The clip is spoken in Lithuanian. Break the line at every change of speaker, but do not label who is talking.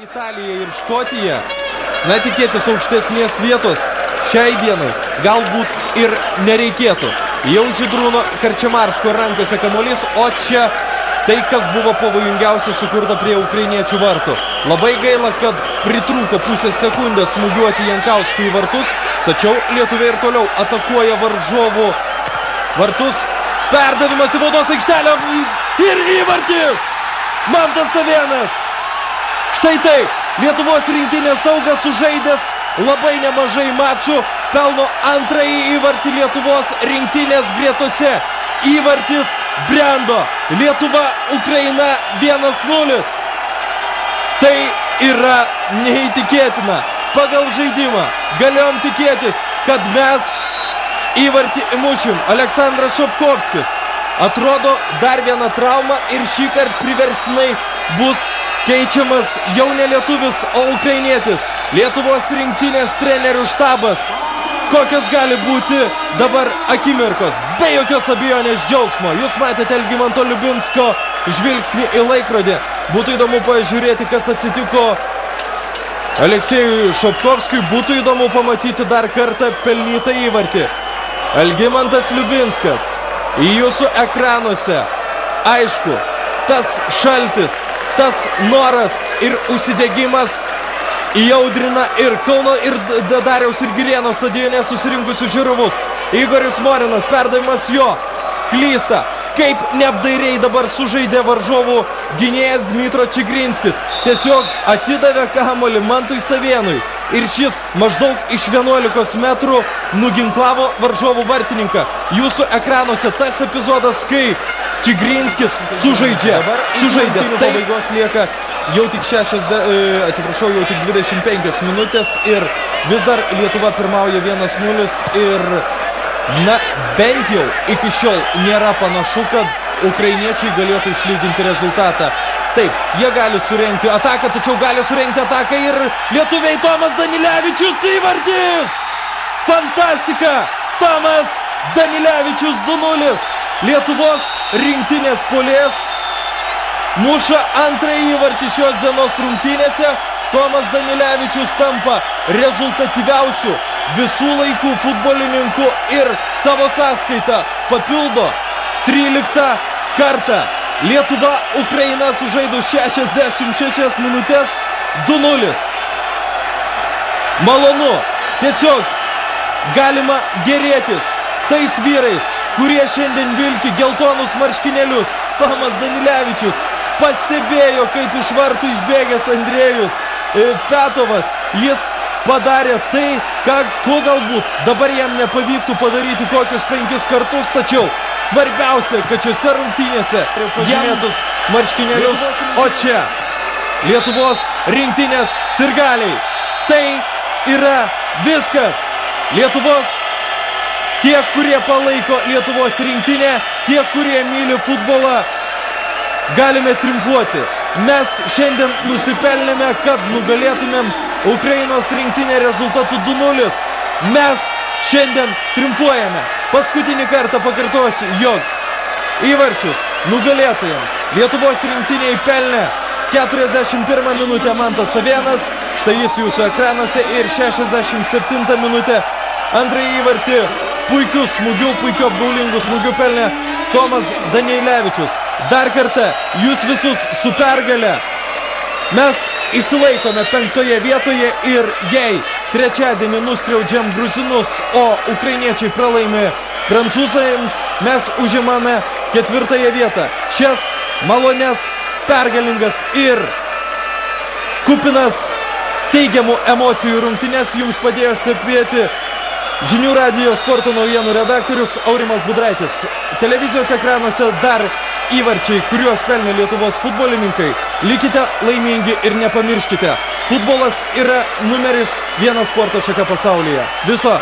Italija ir Škotija, na tikėtis aukštesnės vietos šiai dienai galbūt ir nereikėtų. Jau Židrūno Karčiamarsko rankose kamuolys, o čia tai, kas buvo pavojingiausia sukurta prie ukrainiečių vartų. Labai gaila, kad pritrūko pusės sekundės smūgiuoti Jankauskų į vartus, tačiau lietuviai ir toliau atakuoja varžovų vartus. Perdavimas į baudos aikštelę ir įvartis! Mantas Savėnas! Štai taip, Lietuvos rinktinės saugas sužaidęs labai nemažai mačų, pelno antrąjį įvartį Lietuvos rinktinės gretose. Įvartis brendo. Lietuva, Ukraina 1-0. Tai yra neįtikėtina. Pagal žaidimą galėjom tikėtis, kad mes įvartį įmušim. Aleksandras Šovkovskis. Atrodo dar viena trauma ir šį kartą priversnai bus keičiamas jau ne lietuvis, o ukrainietis. Lietuvos rinktinės trenerių štabas. Kokios gali būti dabar akimirkos? Be jokios abejonės džiaugsmo. Jūs matėte Elgimanto Liubinsko žvilgsnį į laikrodį. Būtų įdomu pažiūrėti, kas atsitiko Aleksėjui Šopkovskijui. Būtų įdomu pamatyti dar kartą pelnytą įvartį. Elgimantas Liubinskas į jūsų ekranuose. Aišku, tas šaltis, tas noras ir užsidegimas įaudrina ir Kauno ir Dariaus ir Girėno stadione susirinkusių žiūrovus. Igoris Morinas, perdavimas jo, klysta. Kaip neapdairiai dabar sužaidė varžovų gynėjas Dmitro Čigrinskis. Tiesiog atidavė kamuolį Mantui Savienui. Ir šis maždaug iš 11 metrų nuginklavo varžovų vartininką. Jūsų ekranuose tas epizodas, kai Čigrinskis sužaidžia. Sužaidė. Tai pabaigos lieka jau tik 60, atsiprašau, jau tik 25 minutės ir vis dar Lietuva pirmauja 1-0 ir na, bent jau iki šiol nėra panašu, kad ukrainiečiai galėtų išlyginti rezultatą. Taip, jie gali surenkti ataką, tačiau gali surenkti ataką ir lietuviai Tomas Danilevičius įvartis! Fantastika! Tomas Danilevičius 2-0. Lietuvos rinktinės polės muša antrąjį įvartį šios dienos rungtynėse. Tomas Danilevičius tampa rezultatyviausiu visų laikų futbolininku ir savo sąskaitą papildo 13 kartą. Lietuva Ukraina sužaidus 66 minutės 2-0. Malonu, tiesiog galima gerėtis tais vyrais, kurie šiandien vilki geltonus marškinėlius. Tomas Danilevičius pastebėjo, kaip iš vartų išbėgęs Andrėjus Petovas. Jis padarė tai, ką, ko galbūt dabar jam nepavyktų padaryti kokius penkis kartus, tačiau svarbiausia, kad šiose rungtynėse pažymėtus marškinėlius, o čia Lietuvos rinktinės sirgaliai. Tai yra viskas. Lietuvos kurie palaiko Lietuvos rinktinę, tie, kurie myli futbolą, galime triumfuoti. Mes šiandien nusipelnėme, kad nugalėtumėm Ukrainos rinktinę rezultatu 2-0. Mes šiandien triumfuojame. Paskutinį kartą pakartosiu, jog įvarčius nugalėtojams Lietuvos rinktiniai pelnė 41 minutę Mantas Savienas, štai jis jūsų ekranuose ir 67 minutę antrąjį įvartį puikių smūgių, puikių apgaulingų smūgių pelnė Tomas Danilevičius. Dar kartą jūs visus su pergalė. Mes išsilaikome penktoje vietoje ir jei trečiadienį nuskriaudžiam gruzinus, o ukrainiečiai pralaimi prancūzams, mes užimame ketvirtąją vietą. Šias malones, pergalingas ir kupinas teigiamų emocijų rungtynės jums padėjo stebėti Žinių radijo sporto naujienų redaktorius Aurimas Budraitis. Televizijos ekranuose dar įvarčiai, kuriuos pelnė Lietuvos futbolininkai. Likite laimingi ir nepamirškite, futbolas yra numeris vienas sporto šaka pasaulyje. Viso.